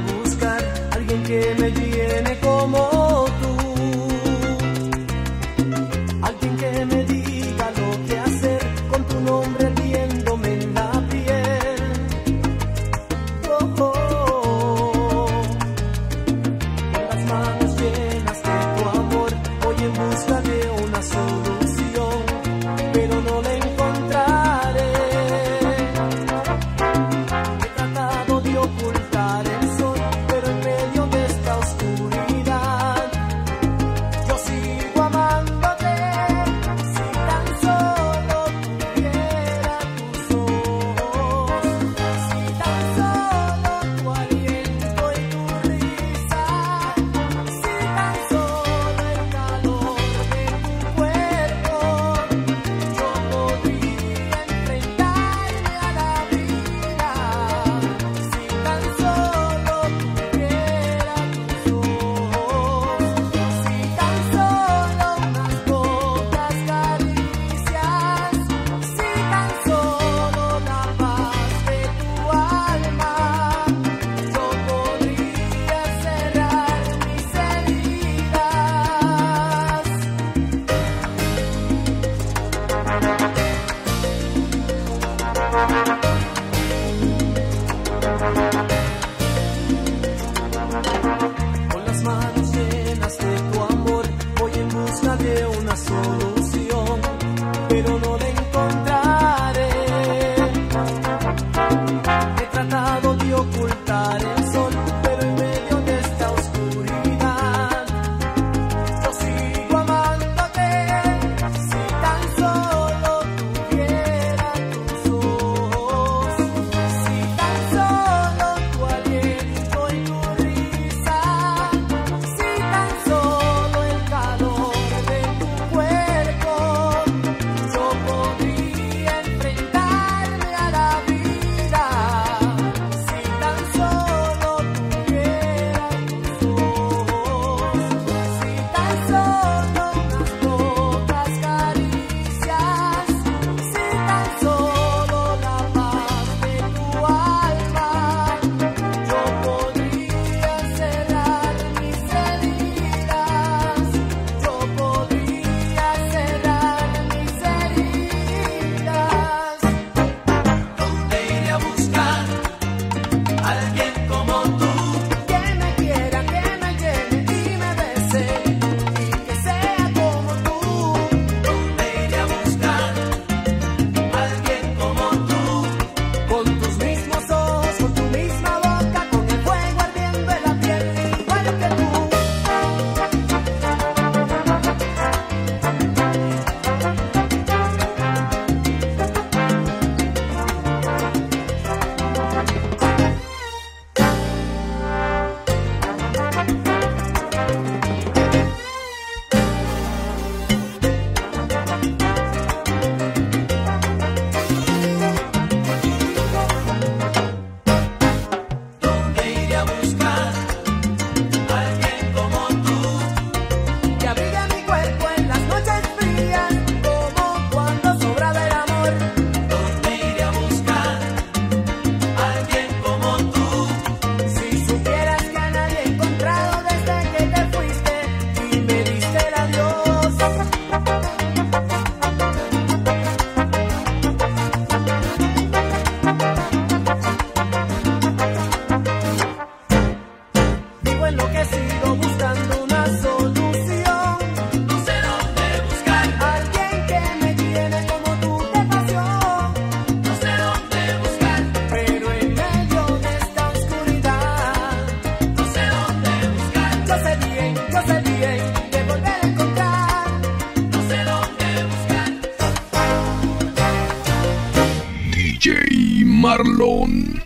buscar alguien que me llene Música Que sigo buscando una solución. No sé dónde buscar. Alguien que me tiene como tu de pasión. No sé dónde buscar. Pero en medio de esta oscuridad. No sé dónde buscar. Yo sé bien, yo sé bien. De volver a encontrar. No sé dónde buscar. DJ Marlon.